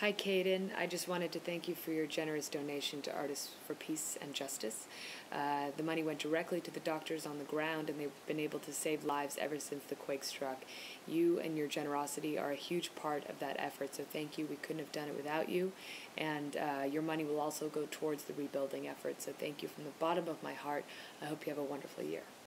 Hi, Caden. I just wanted to thank you for your generous donation to Artists for Peace and Justice. Uh, the money went directly to the doctors on the ground, and they've been able to save lives ever since the quake struck. You and your generosity are a huge part of that effort, so thank you. We couldn't have done it without you. And uh, your money will also go towards the rebuilding effort, so thank you from the bottom of my heart. I hope you have a wonderful year.